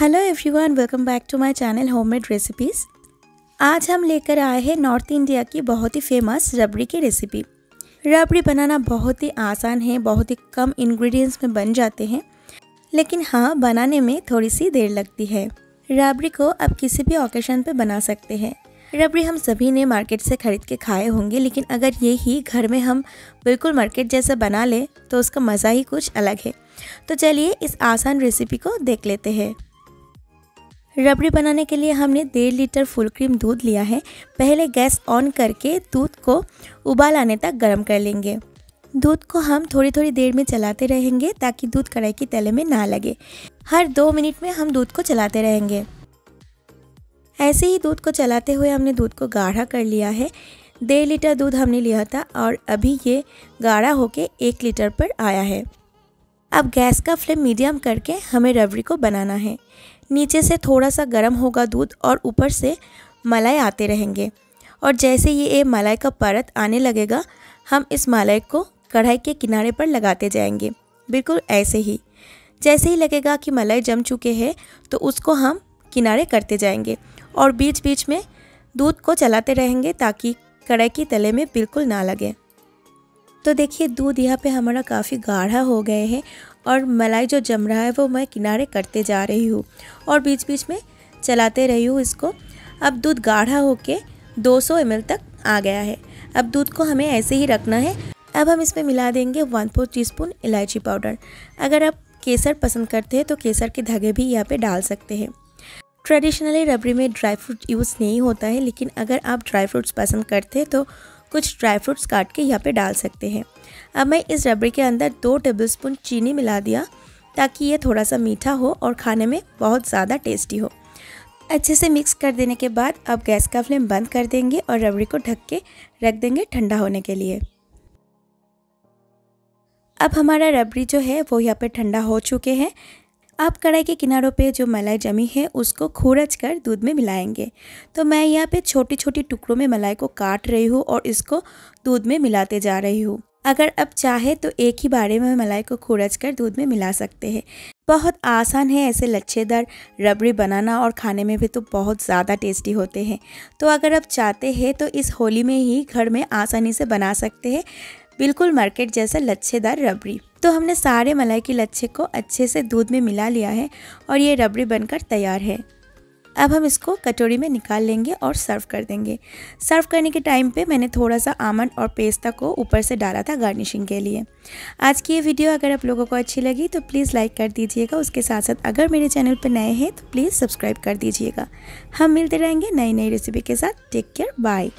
Hello everyone welcome back to my channel homemade recipes आज हम लेकर आए हैं नॉर्थ इंडिया की बहुत ही फ़ेमस रबड़ी की रेसिपी रबड़ी बनाना बहुत ही आसान है, बहुत ही कम इंग्रेडिएंट्स में बन जाते हैं, लेकिन हाँ बनाने में थोड़ी सी देर लगती है। रबड़ी को आप किसी भी ओकेशन पे बना सकते हैं। रबड़ी हम सभी ने मार्केट से ख़रीद के खाए होंगे, लेकिन अगर ये ही घर में हम बिल्कुल मार्केट जैसा बना लें तो उसका मज़ा ही कुछ अलग है। तो चलिए इस आसान रेसिपी को देख लेते हैं। रबड़ी बनाने के लिए हमने डेढ़ लीटर फुल क्रीम दूध लिया है। पहले गैस ऑन करके दूध को उबाल आने तक गर्म कर लेंगे। दूध को हम थोड़ी थोड़ी देर में चलाते रहेंगे ताकि दूध कढ़ाई की तले में ना लगे। हर दो मिनट में हम दूध को चलाते रहेंगे। ऐसे ही दूध को चलाते हुए हमने दूध को गाढ़ा कर लिया है। डेढ़ लीटर दूध हमने लिया था और अभी ये गाढ़ा होके एक लीटर पर आया है। अब गैस का फ्लेम मीडियम करके हमें रबड़ी को बनाना है। नीचे से थोड़ा सा गर्म होगा दूध और ऊपर से मलाई आते रहेंगे। और जैसे ये मलाई का परत आने लगेगा, हम इस मलाई को कढ़ाई के किनारे पर लगाते जाएँगे। बिल्कुल ऐसे ही। जैसे ही लगेगा कि मलाई जम चुके हैं तो उसको हम किनारे करते जाएँगे और बीच बीच में दूध को चलाते रहेंगे ताकि कढ़ाई की तले में बिल्कुल ना लगे। तो देखिए, दूध यहाँ पे हमारा काफ़ी गाढ़ा हो गए हैं और मलाई जो जम रहा है वो मैं किनारे करते जा रही हूँ और बीच बीच में चलाते रही हूँ इसको। अब दूध गाढ़ा होके 200 सौ तक आ गया है। अब दूध को हमें ऐसे ही रखना है। अब हम इसमें मिला देंगे वन फोर टी इलायची पाउडर। अगर आप केसर पसंद करते हैं तो केसर के धागे भी यहाँ पे डाल सकते हैं। ट्रेडिशनली रबड़ी में ड्राई फ्रूट यूज़ नहीं होता है, लेकिन अगर आप ड्राई फ्रूट्स पसंद करते हैं तो कुछ ड्राई फ्रूट्स काट के यहाँ पे डाल सकते हैं। अब मैं इस रबड़ी के अंदर दो टेबलस्पून चीनी मिला दिया, ताकि ये थोड़ा सा मीठा हो और खाने में बहुत ज़्यादा टेस्टी हो। अच्छे से मिक्स कर देने के बाद अब गैस का फ्लेम बंद कर देंगे और रबड़ी को ढक के रख देंगे ठंडा होने के लिए। अब हमारा रबड़ी जो है, वो यहाँ पे ठंडा हो चुके हैं। अब कढ़ाई के किनारों पे जो मलाई जमी है, उसको खूरच कर दूध में मिलाएँगे। तो मैं यहाँ पे छोटी छोटी टुकड़ों में मलाई को काट रही हूँ और इसको दूध में मिलाते जा रही हूँ। अगर आप चाहे तो एक ही बारे में मलाई को खूरच कर दूध में मिला सकते हैं। बहुत आसान है ऐसे लच्छेदार, रबड़ी बनाना और खाने में भी तो बहुत ज़्यादा टेस्टी होते हैं। तो अगर आप चाहते हैं तो इस होली में ही घर में आसानी से बना सकते हैं। बिल्कुल मार्केट जैसा लच्छेदार रबड़ी। तो हमने सारे मलाई के लच्छे को अच्छे से दूध में मिला लिया है और ये रबड़ी बनकर तैयार है। अब हम इसको कटोरी में निकाल लेंगे और सर्व कर देंगे। सर्व करने के टाइम पे मैंने थोड़ा सा आमंड और पेस्ता को ऊपर से डाला था गार्निशिंग के लिए। आज की ये वीडियो अगर आप लोगों को अच्छी लगी तो प्लीज़ लाइक कर दीजिएगा। उसके साथ साथ अगर मेरे चैनल पर नए हैं तो प्लीज़ सब्सक्राइब कर दीजिएगा। हम मिलते रहेंगे नई नई रेसिपी के साथ। Take care bye